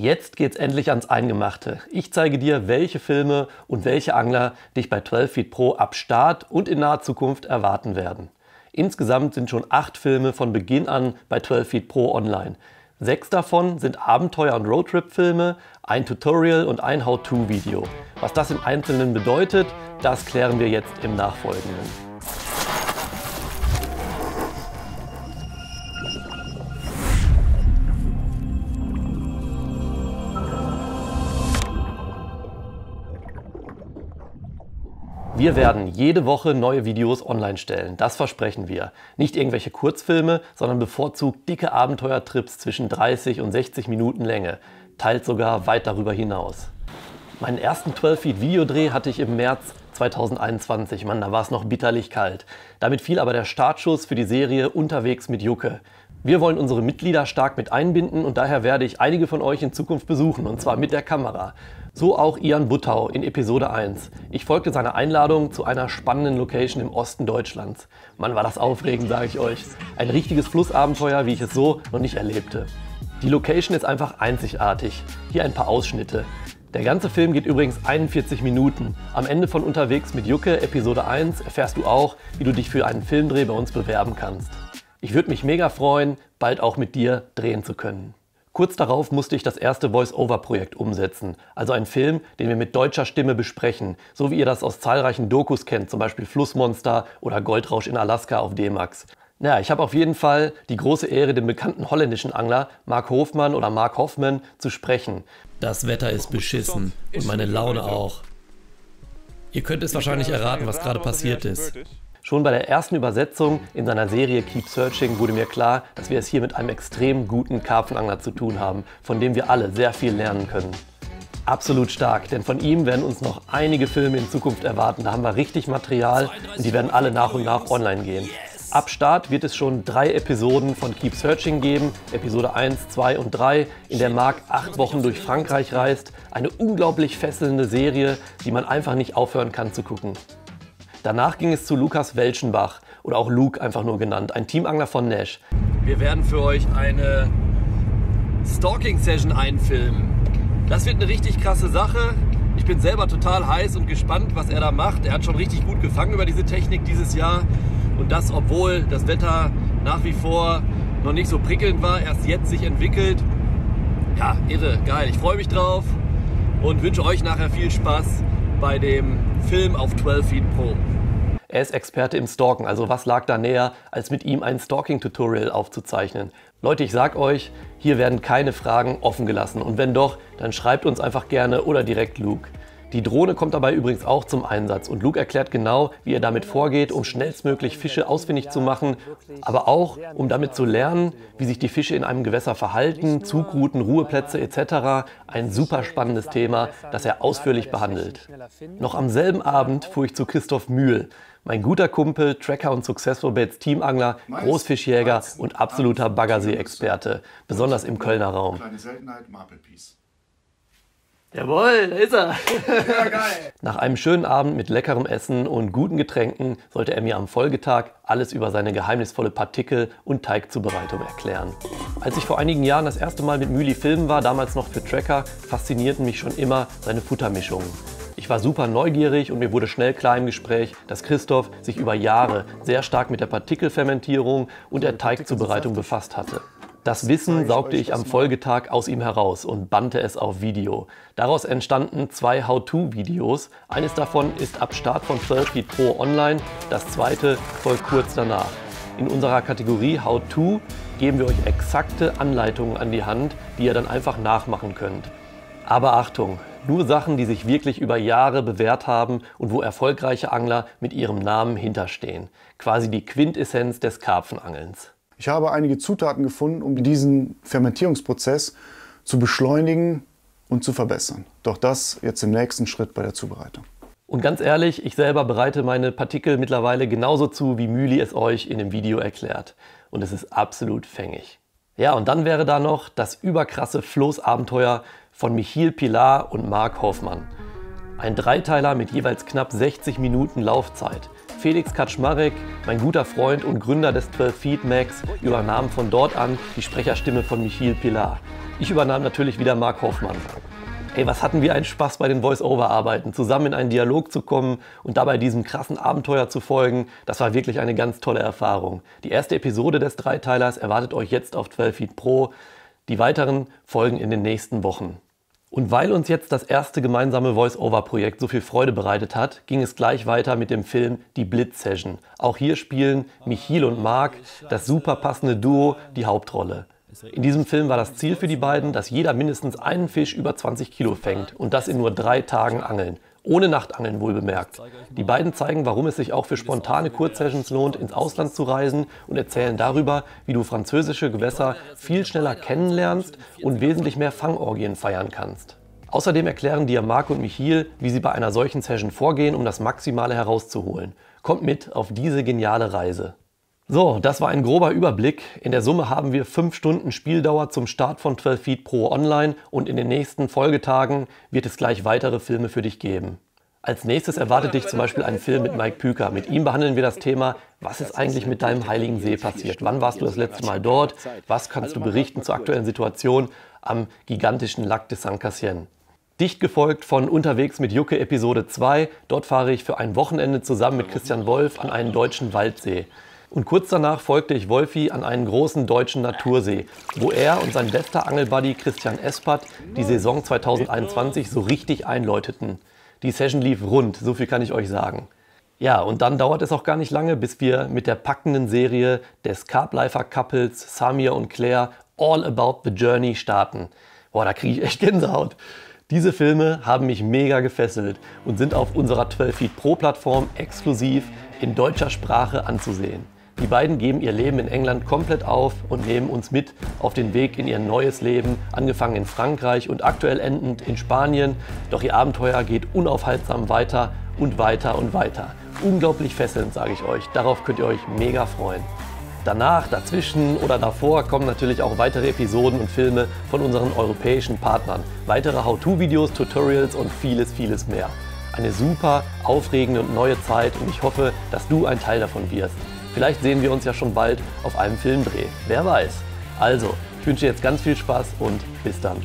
Jetzt geht's endlich ans Eingemachte. Ich zeige dir, welche Filme und welche Angler dich bei 12 Feet Pro ab Start und in naher Zukunft erwarten werden. Insgesamt sind schon acht Filme von Beginn an bei 12 Feet Pro online. Sechs davon sind Abenteuer- und Roadtrip-Filme, ein Tutorial und ein How-To-Video. Was das im Einzelnen bedeutet, das klären wir jetzt im Nachfolgenden. Wir werden jede Woche neue Videos online stellen, das versprechen wir. Nicht irgendwelche Kurzfilme, sondern bevorzugt dicke Abenteuertrips zwischen 30 und 60 Minuten Länge, teilt sogar weit darüber hinaus. Meinen ersten 12 Feet Videodreh hatte ich im März 2021, Mann, da war es noch bitterlich kalt. Damit fiel aber der Startschuss für die Serie Unterwegs mit Jucke. Wir wollen unsere Mitglieder stark mit einbinden und daher werde ich einige von euch in Zukunft besuchen und zwar mit der Kamera. So auch Ian Buttau in Episode 1. Ich folgte seiner Einladung zu einer spannenden Location im Osten Deutschlands. Mann, war das aufregend, sage ich euch. Ein richtiges Flussabenteuer, wie ich es so noch nicht erlebte. Die Location ist einfach einzigartig. Hier ein paar Ausschnitte. Der ganze Film geht übrigens 41 Minuten. Am Ende von Unterwegs mit Jucke, Episode 1, erfährst du auch, wie du dich für einen Filmdreh bei uns bewerben kannst. Ich würde mich mega freuen, bald auch mit dir drehen zu können. Kurz darauf musste ich das erste Voice-Over-Projekt umsetzen, also einen Film, den wir mit deutscher Stimme besprechen, so wie ihr das aus zahlreichen Dokus kennt, zum Beispiel Flussmonster oder Goldrausch in Alaska auf D-Max. Naja, ich habe auf jeden Fall die große Ehre, den bekannten holländischen Angler Mark Hofmann oder Mark Hoffman zu sprechen. Das Wetter ist beschissen und meine Laune auch. Ihr könnt es wahrscheinlich erraten, was gerade passiert ist. Schon bei der ersten Übersetzung in seiner Serie Keep Searching wurde mir klar, dass wir es hier mit einem extrem guten Karpfenangler zu tun haben, von dem wir alle sehr viel lernen können. Absolut stark, denn von ihm werden uns noch einige Filme in Zukunft erwarten. Da haben wir richtig Material und die werden alle nach und nach online gehen. Ab Start wird es schon drei Episoden von Keep Searching geben, Episode 1, 2 und 3, in der Mark acht Wochen durch Frankreich reist. Eine unglaublich fesselnde Serie, die man einfach nicht aufhören kann zu gucken. Danach ging es zu Lukas Welschenbach oder auch Luke einfach nur genannt, ein Teamangler von Nash. Wir werden für euch eine Stalking-Session einfilmen. Das wird eine richtig krasse Sache. Ich bin selber total heiß und gespannt, was er da macht. Er hat schon richtig gut gefangen über diese Technik dieses Jahr. Und das, obwohl das Wetter nach wie vor noch nicht so prickelnd war, erst jetzt sich entwickelt. Ja, irre, geil. Ich freue mich drauf und wünsche euch nachher viel Spaß bei dem Film auf 12 Feet Pro. Er ist Experte im Stalken, also was lag da näher, als mit ihm ein Stalking-Tutorial aufzuzeichnen. Leute, ich sag euch, hier werden keine Fragen offen gelassen und wenn doch, dann schreibt uns einfach gerne oder direkt Luke. Die Drohne kommt dabei übrigens auch zum Einsatz und Luke erklärt genau, wie er damit vorgeht, um schnellstmöglich Fische ausfindig zu machen, aber auch, um damit zu lernen, wie sich die Fische in einem Gewässer verhalten, Zugrouten, Ruheplätze etc. Ein super spannendes Thema, das er ausführlich behandelt. Noch am selben Abend fuhr ich zu Christoph Mühl, mein guter Kumpel, Tracker und Successful Baits Teamangler, Großfischjäger und absoluter Baggersee-Experte, besonders im Kölner Raum. Jawohl, da ist er. Ja, geil. Nach einem schönen Abend mit leckerem Essen und guten Getränken sollte er mir am Folgetag alles über seine geheimnisvolle Partikel- und Teigzubereitung erklären. Als ich vor einigen Jahren das erste Mal mit Müli filmen war, damals noch für Tracker, faszinierten mich schon immer seine Futtermischungen. Ich war super neugierig und mir wurde schnell klar im Gespräch, dass Christoph sich über Jahre sehr stark mit der Partikelfermentierung und der Teigzubereitung befasst hatte. Das Wissen saugte ich am Folgetag aus ihm heraus und bannte es auf Video. Daraus entstanden zwei How-To-Videos. Eines davon ist ab Start von 12 Feet Pro online, das zweite folgt kurz danach. In unserer Kategorie How-To geben wir euch exakte Anleitungen an die Hand, die ihr dann einfach nachmachen könnt. Aber Achtung, nur Sachen, die sich wirklich über Jahre bewährt haben und wo erfolgreiche Angler mit ihrem Namen hinterstehen. Quasi die Quintessenz des Karpfenangelns. Ich habe einige Zutaten gefunden, um diesen Fermentierungsprozess zu beschleunigen und zu verbessern. Doch das jetzt im nächsten Schritt bei der Zubereitung. Und ganz ehrlich, ich selber bereite meine Partikel mittlerweile genauso zu, wie Müli es euch in dem Video erklärt. Und es ist absolut fängig. Ja, und dann wäre da noch das überkrasse Floßabenteuer von Michiel Pilar und Marc Hoffmann. Ein Dreiteiler mit jeweils knapp 60 Minuten Laufzeit. Felix Kaczmarek, mein guter Freund und Gründer des 12 Feet Max, übernahm von dort an die Sprecherstimme von Michiel Pilar. Ich übernahm natürlich wieder Mark Hoffmann. Ey, was hatten wir einen Spaß bei den Voice-Over-Arbeiten, zusammen in einen Dialog zu kommen und dabei diesem krassen Abenteuer zu folgen. Das war wirklich eine ganz tolle Erfahrung. Die erste Episode des Dreiteilers erwartet euch jetzt auf 12 Feet Pro. Die weiteren folgen in den nächsten Wochen. Und weil uns jetzt das erste gemeinsame Voice-Over-Projekt so viel Freude bereitet hat, ging es gleich weiter mit dem Film Die Blitz-Session. Auch hier spielen Michiel und Marc, das super passende Duo, die Hauptrolle. In diesem Film war das Ziel für die beiden, dass jeder mindestens einen Fisch über 20 Kilo fängt und das in nur drei Tagen Angeln. Ohne Nachtangeln wohl bemerkt. Die beiden zeigen, warum es sich auch für spontane Kurzsessions lohnt, ins Ausland zu reisen und erzählen darüber, wie du französische Gewässer viel schneller kennenlernst und wesentlich mehr Fangorgien feiern kannst. Außerdem erklären dir Marc und Michiel, wie sie bei einer solchen Session vorgehen, um das Maximale herauszuholen. Kommt mit auf diese geniale Reise. So, das war ein grober Überblick. In der Summe haben wir 5 Stunden Spieldauer zum Start von 12 Feet Pro Online und in den nächsten Folgetagen wird es gleich weitere Filme für dich geben. Als nächstes erwartet dich zum Beispiel ein Film mit Mike Püker. Mit ihm behandeln wir das Thema, was ist eigentlich mit deinem heiligen See passiert? Wann warst du das letzte Mal dort? Was kannst du berichten zur aktuellen Situation am gigantischen Lac de Saint-Cassien? Dicht gefolgt von Unterwegs mit Jucke Episode 2. Dort fahre ich für ein Wochenende zusammen mit Christian Wolf an einen deutschen Waldsee. Und kurz danach folgte ich Wolfi an einen großen deutschen Natursee, wo er und sein bester Angelbuddy Christian Espert die Saison 2021 so richtig einläuteten. Die Session lief rund, so viel kann ich euch sagen. Ja, und dann dauert es auch gar nicht lange, bis wir mit der packenden Serie des Carblifer Couples Samir und Claire All About the Journey starten. Boah, da kriege ich echt Gänsehaut. Diese Filme haben mich mega gefesselt und sind auf unserer 12 Feet Pro Plattform exklusiv in deutscher Sprache anzusehen. Die beiden geben ihr Leben in England komplett auf und nehmen uns mit auf den Weg in ihr neues Leben, angefangen in Frankreich und aktuell endend in Spanien. Doch ihr Abenteuer geht unaufhaltsam weiter und weiter und weiter. Unglaublich fesselnd, sage ich euch. Darauf könnt ihr euch mega freuen. Danach, dazwischen oder davor kommen natürlich auch weitere Episoden und Filme von unseren europäischen Partnern. Weitere How-To-Videos, Tutorials und vieles, vieles mehr. Eine super aufregende und neue Zeit und ich hoffe, dass du ein Teil davon wirst. Vielleicht sehen wir uns ja schon bald auf einem Filmdreh. Wer weiß. Also, ich wünsche jetzt ganz viel Spaß und bis dann.